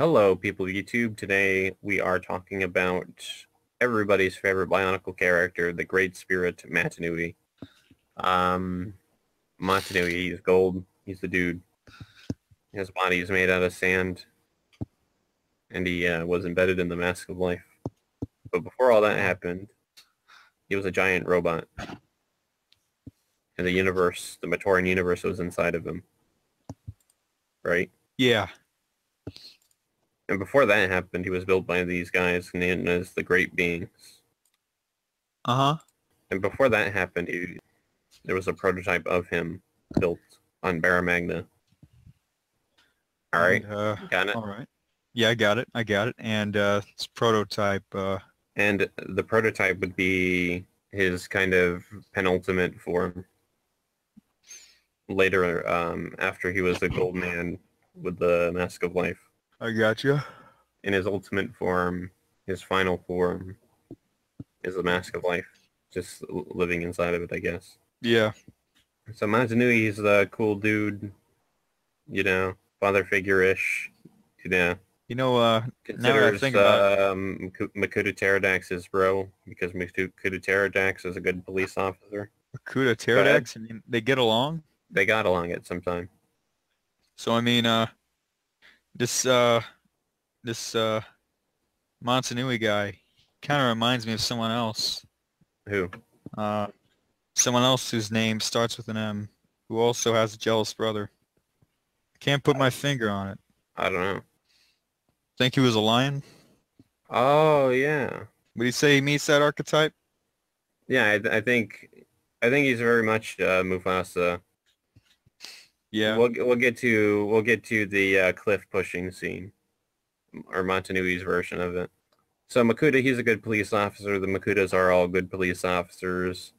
Hello, people of YouTube. Today we are talking about everybody's favorite Bionicle character, the Great Spirit Mata Nui. Um, Mata Nui, he's gold. He's the dude. His body is made out of sand, and he uh, was embedded in the Mask of Life. But before all that happened, he was a giant robot. And the universe, the Matoran universe was inside of him. Right? Yeah. And before that happened, he was built by these guys known as the Great Beings. Uh-huh. And before that happened, he, there was a prototype of him built on Bara Magna. All right, And, uh, got it. all right. Yeah, I got it. I got it. And uh, this prototype, uh, And the prototype would be his kind of penultimate form. Later, um, after he was the Gold Man with the Mask of Life. I got you. In his ultimate form, his final form, is the Mask of Life. Just living inside of it, I guess. Yeah. So Mata Nui, he's the cool dude, you know, father figure-ish, you know. You know, uh, Now that Considers think um, Maku- Makuta Teridax his bro because Makuta Teridax is a good police officer. Akuta ahead. Teridax, I mean, they get along. They got along at some time. So, I mean, uh, this, uh, this, uh, Mata Nui guy kind of reminds me of someone else. Who? Uh, someone else whose name starts with an M, who also has a jealous brother. Can't put my finger on it. I don't know. Think he was a lion? Oh yeah, Would he say he meets that archetype? yeah. I, I think I think he's very much uh, Mufasa. Yeah. We'll we'll get to we'll get to the uh, cliff pushing scene, or Mata Nui's version of it. So Makuta, he's a good police officer. The Makutas are all good police officers.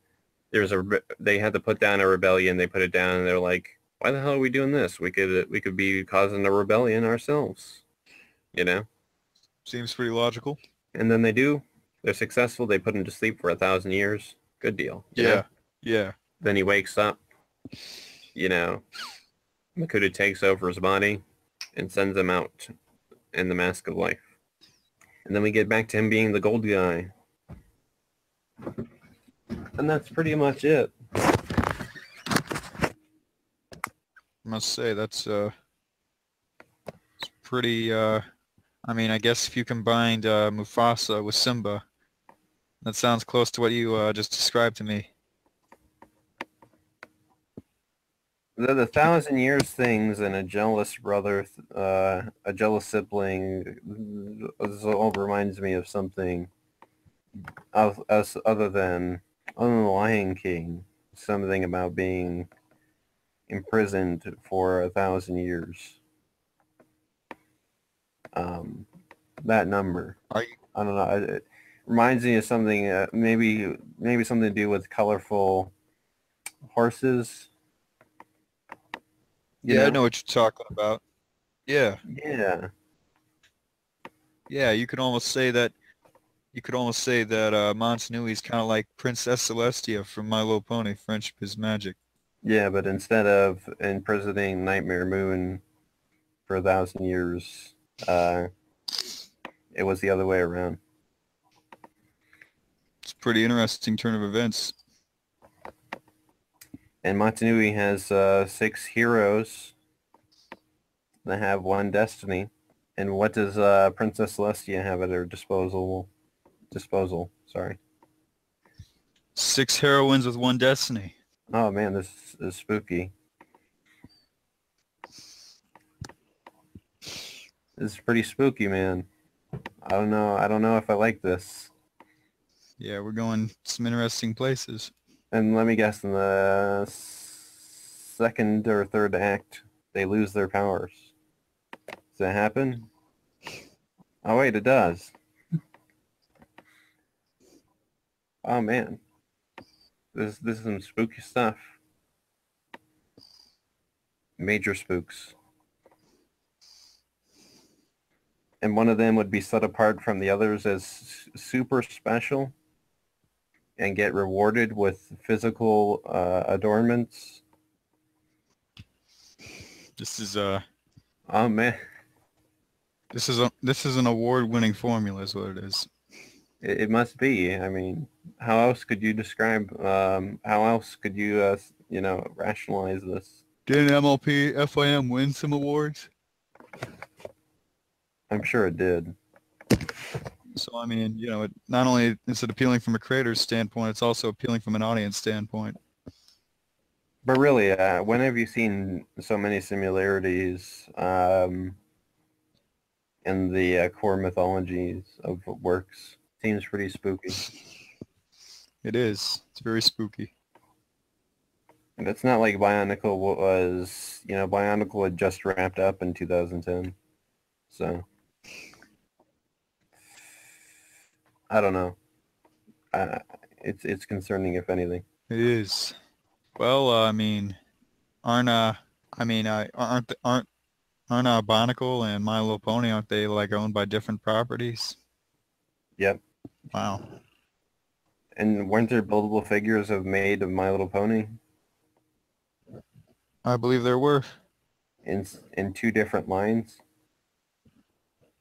There's a they had to put down a rebellion. They put it down, and they're like, "Why the hell are we doing this? We could we could be causing a rebellion ourselves," you know. Seems pretty logical. And then they do. They're successful. They put him to sleep for a thousand years. Good deal. you know? Yeah. Yeah. Then he wakes up. You know, Makuta takes over his body and sends him out in the Mask of Life. And then we get back to him being the gold guy. And that's pretty much it. I must say that's uh it's pretty uh I mean I guess if you combined uh Mufasa with Simba that sounds close to what you uh just described to me. The, the thousand years things and a jealous brother, uh, a jealous sibling, this all reminds me of something of us other than other than the Lion King. Something about being imprisoned for a thousand years. Um, that number. You- I don't know. It, it reminds me of something. Uh, maybe maybe something to do with colorful horses. Yeah, I know what you're talking about. Yeah. Yeah. Yeah, you could almost say that you could almost say that uh Mata Nui is kind of like Princess Celestia from My Little Pony Friendship is Magic. Yeah, but instead of imprisoning Nightmare Moon for a thousand years, uh, it was the other way around. It's a pretty interesting turn of events. And Mata Nui has uh, six heroes that have one destiny. And what does uh, Princess Celestia have at her disposal? Disposal, sorry. Six heroines with one destiny. Oh man, this is spooky. This is pretty spooky, man. I don't know. I don't know if I like this. Yeah, we're going some interesting places. And let me guess, in the second or third act, they lose their powers. Does that happen? Oh wait, it does. Oh man, this this is some spooky stuff. Major spooks. And one of them would be set apart from the others as super special and get rewarded with physical uh, adornments. This is uh Oh man, This is a this is an award-winning formula, is what it is. It, it must be. I mean, how else could you describe? Um, how else could you, uh, you know, rationalize this? Didn't MLP FIM win some awards? I'm sure it did. So I mean, you know, it, not only is it appealing from a creator's standpoint, it's also appealing from an audience standpoint. But really, uh, when have you seen so many similarities um, in the uh, core mythologies of works? Seems pretty spooky. It is. It's very spooky. And it's not like Bionicle was, you know, Bionicle had just wrapped up in 2010. So, I don't know. Uh, it's it's concerning, if anything. It is. Well, uh, I mean, aren't uh, I mean, uh, aren't aren't aren't uh, Barnacle and My Little Pony aren't they like owned by different properties? Yep. Wow. And weren't there buildable figures of made of My Little Pony I believe there were. in in two different lines?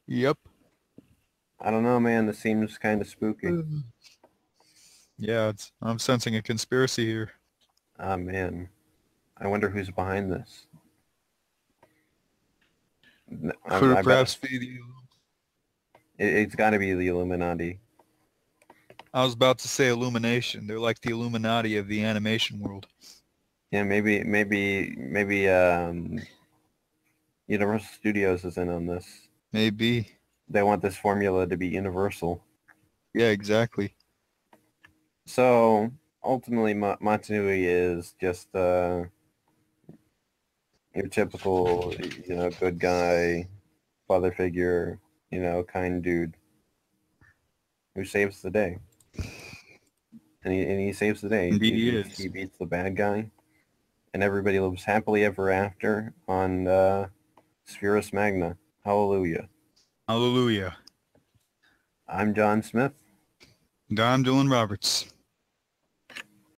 Yep. I don't know, man. This seems kind of spooky. Yeah, it's I'm sensing a conspiracy here. Ah, man. I wonder who's behind this. N- I- Could I it bet perhaps be the it, it's got to be the Illuminati. I was about to say Illumination. They're like the Illuminati of the animation world. Yeah, maybe, maybe, maybe. Um, Universal Studios is in on this. Maybe. They want this formula to be universal. Yeah, exactly. So ultimately, Ma- Mata Nui is just uh, your typical, you know, good guy, father figure, you know, kind dude who saves the day. And he, and he saves the day. Indeed he beats- is. He beats the bad guy. And everybody lives happily ever after on uh, Spherus Magna. Hallelujah. Hallelujah. I'm John Smith. And I'm Dylan Roberts.